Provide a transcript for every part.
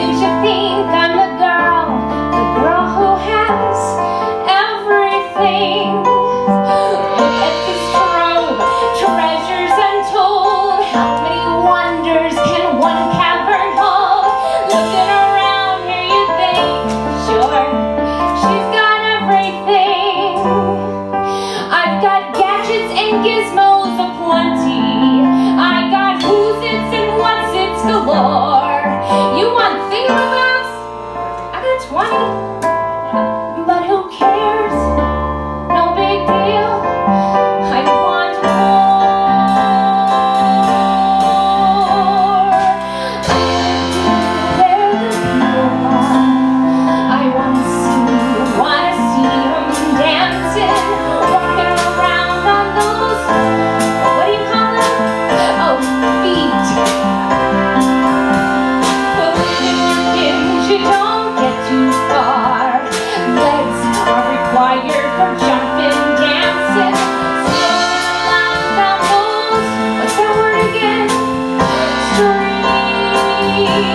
did you think I'm the girl, the girl who has everything? Look at this trove, treasures untold. How many wonders can one cavern hold? Looking around here, you think, sure, she's got everything. I've got gadgets and gizmos.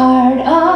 part of